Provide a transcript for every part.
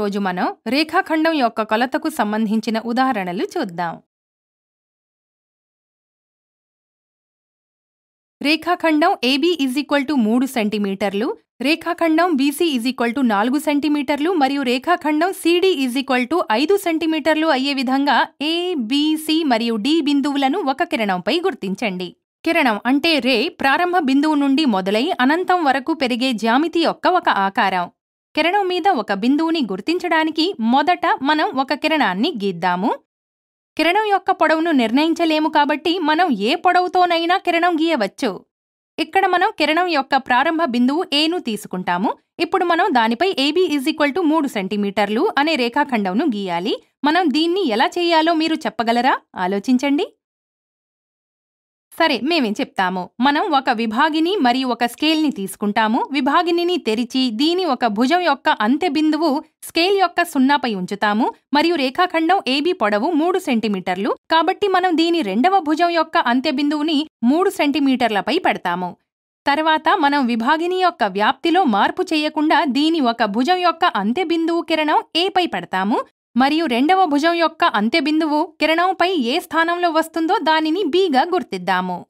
రోజు మనం రేఖాఖండం యొక్క కొలతకు సంబంధించిన ఉదాహరణలు చూద్దాం. రేఖాఖండం ఏబీ ఈజ్ ఈక్వల్ టు మూడు సెంటీమీటర్లు రేఖాఖండం బీసీ ఈజ్ ఈక్వల్ టు నాలుగు సెంటీమీటర్లు మరియు రేఖాఖండం సిడి ఈజ్ ఈక్వల్ టు ఐదు సెంటీమీటర్లు అయ్యే విధంగా ఏ బీసీ మరియు డి బిందువులను ఒక కిరణంపై గుర్తించండి. కిరణం అంటే రే ప్రారంభ బిందువు నుండి మొదలై అనంతం వరకు పెరిగే జ్యామితి యొక్క ఒక ఆకారం. కిరణం మీద ఒక బిందువుని గుర్తించడానికి మొదట మనం ఒక కిరణాన్ని గీద్దాము. కిరణం యొక్క పొడవును నిర్ణయించలేము కాబట్టి మనం ఏ పొడవుతోనైనా కిరణం గీయవచ్చు. ఇక్కడ మనం కిరణం యొక్క ప్రారంభ బిందువు ఏను తీసుకుంటాము. ఇప్పుడు మనం దానిపై ఏబీ ఈజ్ ఈక్వల్ టు మూడు సెంటీమీటర్లు అనే రేఖాఖండంను గీయాలి. మనం దీన్ని ఎలా చేయాలో మీరు చెప్పగలరా? ఆలోచించండి. సరే మేమేం చెప్తాము? మనం ఒక విభాగిని మరియు ఒక స్కేల్ని తీసుకుంటాము. విభాగినిని తెరిచి దీని ఒక భుజం యొక్క అంత్య బిందువు స్కేల్ యొక్క సున్నాపై ఉంచుతాము. మరియు రేఖాఖండం ఏబీ పొడవు మూడు సెంటీమీటర్లు. కాబట్టి మనం దీని రెండవ భుజం యొక్క అంత్య బిందువుని మూడు సెంటీమీటర్లపై పెడతాము. తర్వాత మనం విభాగిని యొక్క వ్యాప్తిలో మార్పు చేయకుండా దీని ఒక భుజం యొక్క అంత్య బిందువు కిరణం ఏపై పెడతాము. మరియు రెండవ భుజం యొక్క అంత్యబిందువు కిరణంపై ఏ స్థానంలో వస్తుందో దానిని బీగా గుర్తిద్దాము.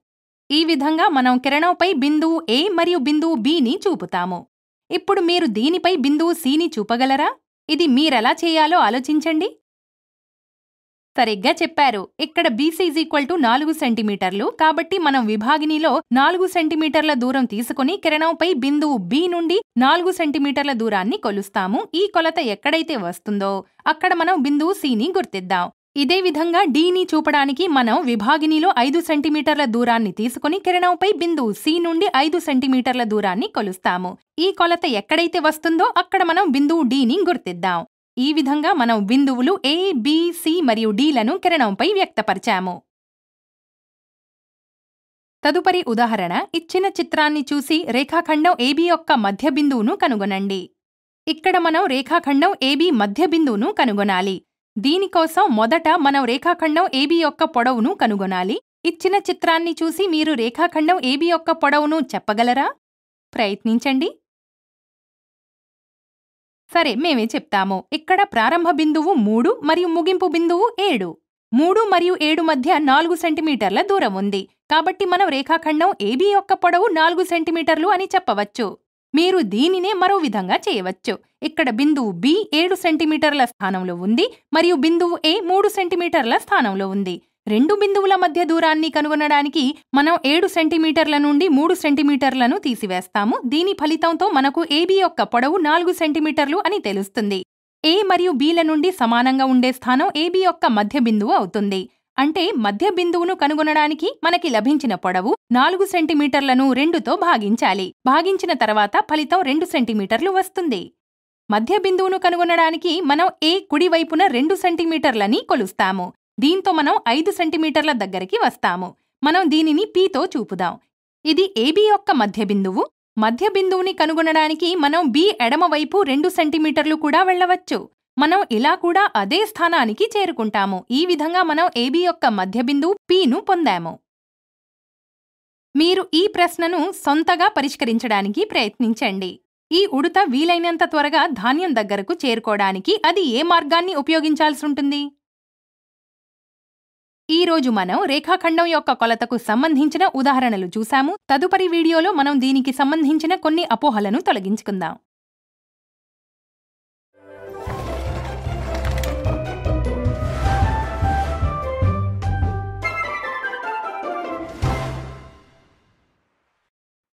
ఈ విధంగా మనం కిరణంపై బిందువు ఏ మరియు బిందువు బిని చూపుతాము. ఇప్పుడు మీరు దీనిపై బిందువు సిని చూపగలరా? ఇది మీరెలా చేయాలో ఆలోచించండి. సరిగ్గా చెప్పారు. ఇక్కడ బీసీ ఈక్వల్ టు నాలుగు సెంటీమీటర్లు. కాబట్టి మనం విభాగినిలో నాలుగు సెంటీమీటర్ల దూరం తీసుకుని కిరణంపై బిందువు బి నుండి నాలుగు సెంటీమీటర్ల దూరాన్ని కొలుస్తాము. ఈ కొలత ఎక్కడైతే వస్తుందో అక్కడ మనం బిందువు సిని గుర్తిద్దాం. ఇదే విధంగా డీని చూపడానికి మనం విభాగినిలో ఐదు సెంటీమీటర్ల దూరాన్ని తీసుకుని కిరణంపై బిందువు సి నుండి ఐదు సెంటీమీటర్ల దూరాన్ని కొలుస్తాము. ఈ కొలత ఎక్కడైతే వస్తుందో అక్కడ మనం బిందువు డీని గుర్తిద్దాం. ఈ విధంగా మనం బిందువులు ఏ బి సి మరియు డీలను కిరణంపై వ్యక్తపరిచాము. తదుపరి ఉదాహరణ ఇచ్చిన చిత్రాన్ని చూసి రేఖాఖండం ఏబీ యొక్క మధ్య బిందువును కనుగొనండి. ఇక్కడ మనం రేఖాఖండం ఏబీ మధ్య బిందువును కనుగొనాలి. దీనికోసం మొదట మనం రేఖాఖండం ఏబీ యొక్క పొడవును కనుగొనాలి. ఇచ్చిన చిత్రాన్ని చూసి మీరు రేఖాఖండం ఏబీ యొక్క పొడవును చెప్పగలరా? ప్రయత్నించండి. సరే మేమే చెప్తాము. ఇక్కడ ప్రారంభ బిందువు మూడు మరియు ముగింపు బిందువు ఏడు. మూడు మరియు ఏడు మధ్య నాలుగు సెంటీమీటర్ల దూరం ఉంది. కాబట్టి మనం రేఖాఖండం ఏబీ యొక్క పొడవు నాలుగు సెంటీమీటర్లు అని చెప్పవచ్చు. మీరు దీనినే మరో విధంగా చేయవచ్చు. ఇక్కడ బిందువు బి ఏడు సెంటీమీటర్ల స్థానంలో ఉంది మరియు బిందువు ఏ మూడు సెంటీమీటర్ల స్థానంలో ఉంది. రెండు బిందువుల మధ్య దూరాన్ని కనుగొనడానికి మనం ఏడు సెంటీమీటర్ల నుండి మూడు సెంటీమీటర్లను తీసివేస్తాము. దీని ఫలితంతో మనకు ఏబీ యొక్క పొడవు నాలుగు సెంటీమీటర్లు అని తెలుస్తుంది. ఏ మరియు బీల నుండి సమానంగా ఉండే స్థానం ఏబీ యొక్క మధ్య బిందువు అవుతుంది. అంటే మధ్య బిందువును కనుగొనడానికి మనకి లభించిన పొడవు నాలుగు సెంటీమీటర్లను రెండుతో భాగించాలి. భాగించిన తర్వాత ఫలితం రెండు సెంటీమీటర్లు వస్తుంది. మధ్య బిందువును కనుగొనడానికి మనం ఏ కుడివైపున రెండు సెంటీమీటర్లని కొలుస్తాము. దీంతో మనం ఐదు సెంటీమీటర్ల దగ్గరికి వస్తాము. మనం దీనిని పీతో చూపుదాం. ఇది ఏబీ యొక్క మధ్య బిందువు. మధ్య బిందువుని కనుగొనడానికి మనం బి ఎడమవైపు రెండు సెంటీమీటర్లు కూడా వెళ్ళవచ్చు. మనం ఇలా కూడా అదే స్థానానికి చేరుకుంటాము. ఈ విధంగా మనం ఏబీ యొక్క మధ్య బిందువు పీను పొందాము. మీరు ఈ ప్రశ్నను సొంతగా పరిష్కరించడానికి ప్రయత్నించండి. ఈ ఉడుత వీలైనంత త్వరగా ధాన్యం దగ్గరకు చేరుకోవడానికి అది ఏ మార్గాన్ని ఉపయోగించాల్సి ఉంటుంది? ఈ రోజు మనం రేఖాఖండం యొక్క కొలతకు సంబంధించిన ఉదాహరణలు చూశాము. తదుపరి వీడియోలో మనం దీనికి సంబంధించిన కొన్ని అపోహలను తొలగించుకుందాం.